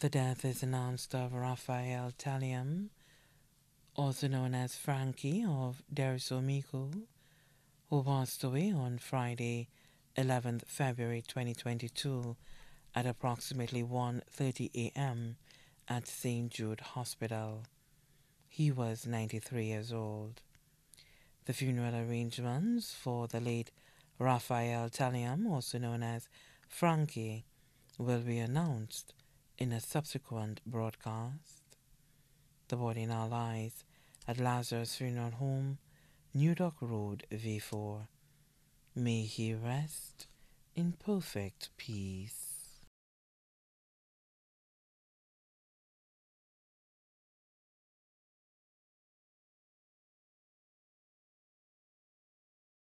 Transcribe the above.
The death is announced of Raphael Telliam, also known as Frankie of Desruisseaux, Micoud, who passed away on Friday, 11th February 2022 at approximately 1:30 a.m. at St. Jude Hospital. He was 93 years old. The funeral arrangements for the late Raphael Telliam, also known as Frankie, will be announced in a subsequent broadcast. The body now lies at Lazarus Funeral Home, New Dock Road, Vieux Fort. May he rest in perfect peace.